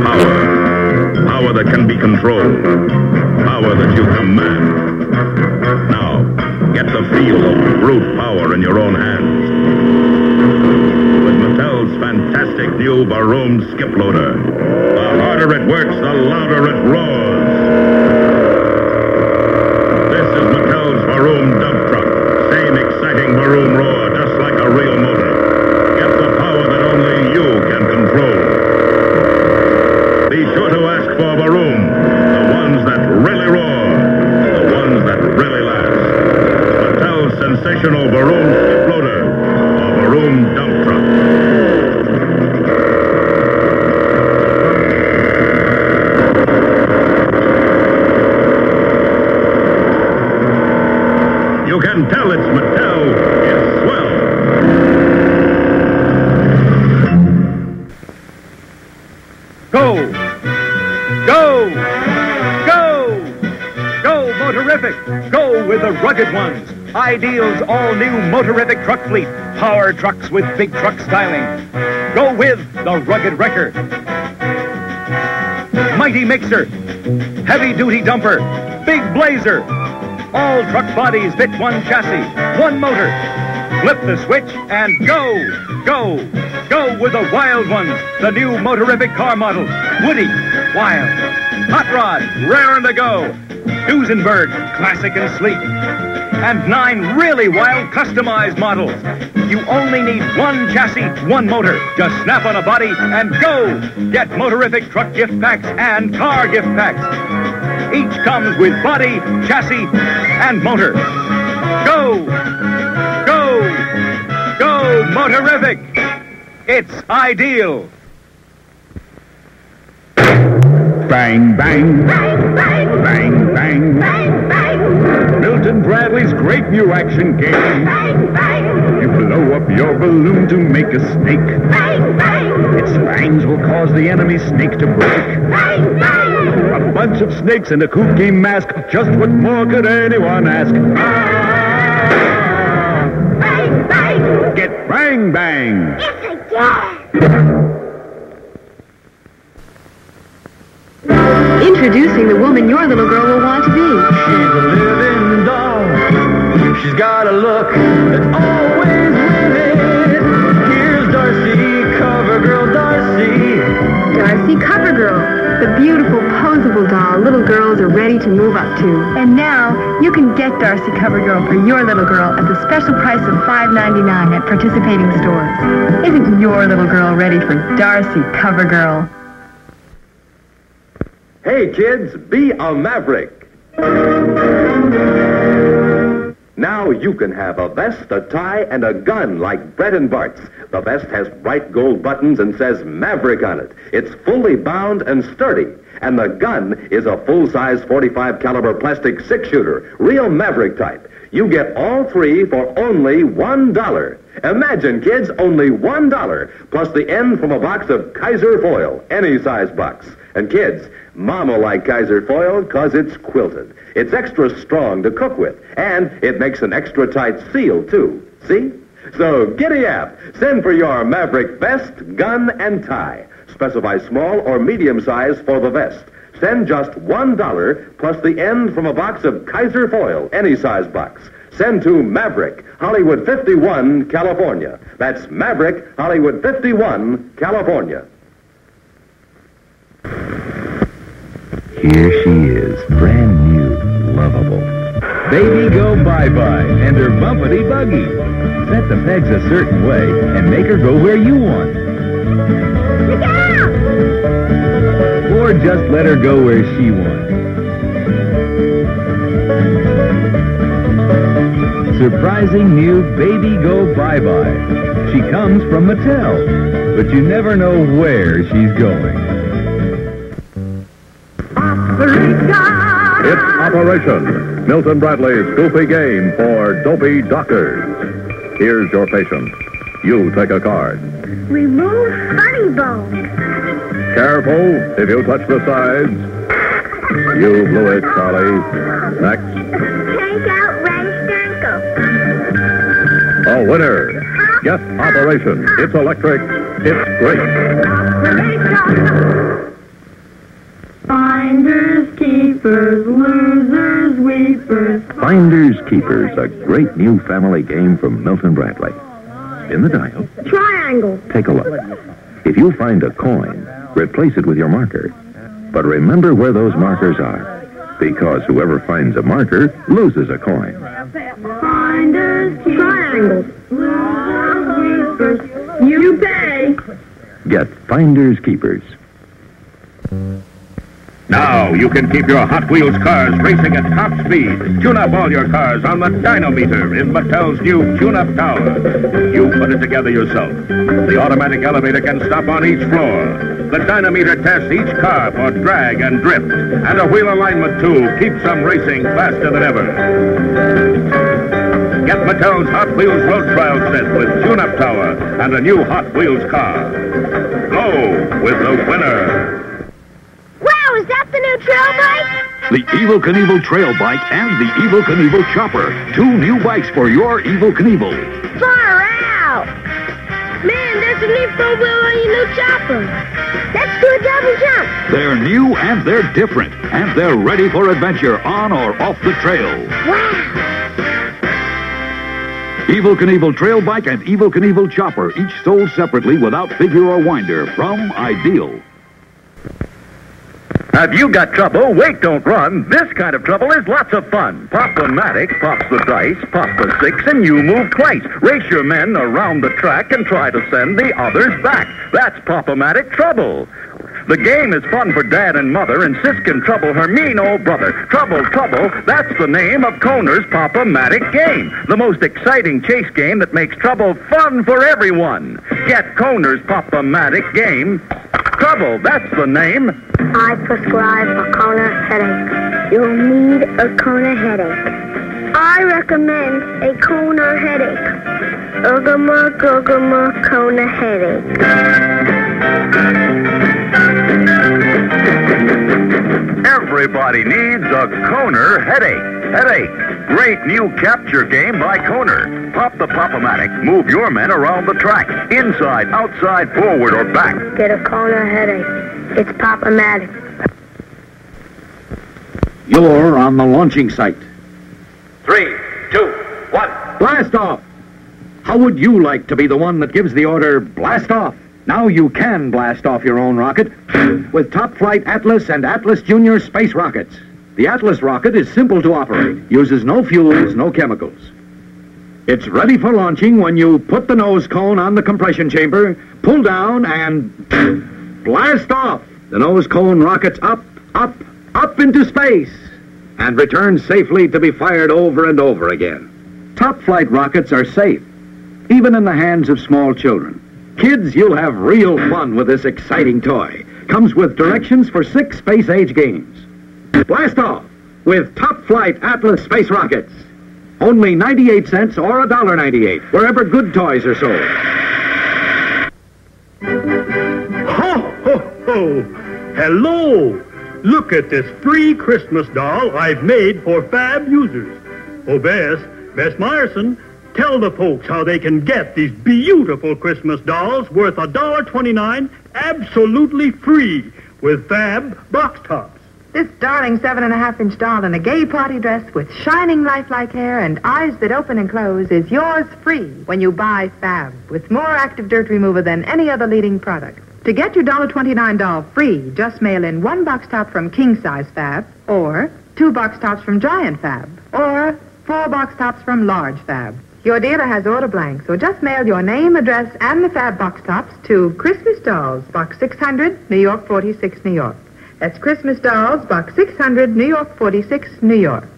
Power. Power that can be controlled. Power that you command. Now, get the feel of brute power in your own hands. With Mattel's fantastic new Baroom skip loader. The harder it works, the louder it roars. This is Mattel's Baroom dump truck. Same exciting Baroom roar, just like a real motor. Get the power that only you can control. Be sure to ask for Baroom, the ones that really roar, the ones that really last. Mattel's sensational Baroom skip loader, or Baroom dump truck. Mattel. It's swell. Go! Go! Go! Go, Motorific! Go with the rugged ones! Ideal's all-new Motorific truck fleet. Power trucks with big truck styling. Go with the Rugged Wrecker. Mighty Mixer. Heavy-duty dumper. Big Blazer. All truck bodies fit one chassis, one motor. Flip the switch and go! Go! Go with the wild ones, the new motorific car models. Woody, wild. Hot Rod, rare on the go. Duesenberg, classic and sleek. And nine really wild customized models. You only need one chassis, one motor. Just snap on a body and go! Get motorific truck gift packs and car gift packs. Each comes with body, chassis, and motor. Go! Go! Go, Motorific! It's ideal! Bang, bang. Bang, bang, Bang, bang. bang, bang, Milton Bradley's great new action game. bang, bang, You blow up your balloon to make a snake. bang, bang, Its fangs will cause the enemy snake to break. bang, bang. A bunch of snakes in a kooky mask. Just what more could anyone ask? Bang, bang. Get bang bang. Yes, I dare. Introducing the woman your little girl will want to be. She's a living doll. She's got a look the beautiful, posable doll little girls are ready to move up to. And now, you can get Darci Covergirl for your little girl at the special price of $5.99 at participating stores. Isn't your little girl ready for Darci Covergirl? Hey, kids, be a maverick. Now you can have a vest, a tie, and a gun like Brett and Bart's. The vest has bright gold buttons and says Maverick on it. It's fully bound and sturdy. And the gun is a full-size 45 caliber plastic six-shooter, real Maverick type. You get all three for only one dollar. Imagine, kids, only one dollar, plus the end from a box of Kaiser foil, any size box. And kids, Mama like Kaiser foil because it's quilted. It's extra strong to cook with, and it makes an extra tight seal, too. See? So giddy up. Send for your Maverick vest, gun, and tie. Specify small or medium size for the vest. Send just one dollar plus the end from a box of Kaiser foil, any size box. Send to Maverick, Hollywood 51, California. That's Maverick, Hollywood 51, California. Here she is, brand new, lovable. Baby go bye-bye and her bumpity buggy. Set the pegs a certain way and make her go where you want. Look out! Or just let her go where she wants. Surprising new Baby Go Bye-Bye. She comes from Mattel, but you never know where she's going. Operation Milton Bradley's goofy game for dopey doctors. Here's your patient. You take a card. Remove funny bone. Careful, if you touch the sides. You blew it, Charlie. Next. Take out wrenched ankle. A winner. Yes, Operation. It's electric. It's great. Operation. keepers, losers, weepers. Finders Keepers, a great new family game from Milton Bradley. In the dial, Triangle. take a look. If you find a coin, replace it with your marker. But remember where those markers are, because whoever finds a marker loses a coin. Finders. Triangle. Losers, weepers. You pay. Get Finders Keepers. Now you can keep your Hot Wheels cars racing at top speed. Tune up all your cars on the dynometer in Mattel's new tune-up tower. You put it together yourself. The automatic elevator can stop on each floor. The dynometer tests each car for drag and drift. And a wheel alignment tool keeps them racing faster than ever. Get Mattel's Hot Wheels Road Trial set with tune-up tower and a new Hot Wheels car. Go with the winner. Wow, is that the new trail bike? The Evel Knievel Trail Bike and the Evel Knievel Chopper. Two new bikes for your Evel Knievel. Far out. Man, there's a new four wheel on your new chopper. Let's do a double jump. They're new and they're different, and they're ready for adventure on or off the trail. Wow. Evel Knievel Trail Bike and Evel Knievel Chopper, each sold separately without figure or winder from Ideal. Have you got trouble? Wait, don't run. This kind of trouble is lots of fun. Pop-O-Matic pops the dice, pop the six, and you move twice. Race your men around the track and try to send the others back. That's Pop-O-Matic trouble. The game is fun for Dad and Mother, and Sis can trouble her mean old brother. Trouble, trouble, that's the name of Kohner's Pop-O-Matic game. The most exciting chase game that makes trouble fun for everyone. Get Kohner's Pop-O-Matic game. Trouble, that's the name. I prescribe a Kohner headache. You'll need a Kohner headache. I recommend a Kohner headache. Ugama Gugama Kohner headache. Everybody needs a Kohner headache. Headache. Great new capture game by Kohner. Pop the Pop-O-Matic. Move your men around the track. Inside, outside, forward, or back. Get a Kohner headache. It's Pop-O-Matic. You're on the launching site. Three, two, one. Blast off! How would you like to be the one that gives the order, blast off? Now you can blast off your own rocket with Top Flight Atlas and Atlas Junior space rockets. The Atlas rocket is simple to operate, uses no fuels, no chemicals. It's ready for launching when you put the nose cone on the compression chamber, pull down, and blast off. The nose cone rockets up, up, up into space and returns safely to be fired over and over again. Top flight rockets are safe, even in the hands of small children. Kids, you'll have real fun with this exciting toy. Comes with directions for six space age games. Blast off with Top Flight Atlas space rockets. Only 98 cents or $1.98, wherever good toys are sold. Ho! Hello! Look at this free Christmas doll I've made for Fab users. Oh, Bess, Bess Myerson, tell the folks how they can get these beautiful Christmas dolls worth $1.29 absolutely free with Fab box tops. This darling seven and a half inch doll in a gay party dress with shining lifelike hair and eyes that open and close is yours free when you buy Fab with more active dirt remover than any other leading product. To get your $1.29 doll free, just mail in one box top from King Size Fab, or two box tops from Giant Fab, or four box tops from Large Fab. Your dealer has order blanks, so just mail your name, address, and the Fab box tops to Christmas Dolls, Box 600, New York 46, New York. That's Christmas Dolls, Box 600, New York 46, New York.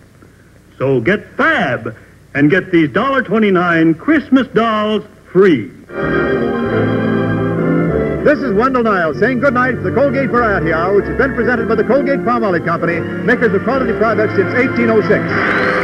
So get Fab and get these $1.29 Christmas dolls free. This is Wendell Niles saying goodnight for the Colgate Variety Hour, which has been presented by the Colgate Palmolive Company, makers of quality products since 1806.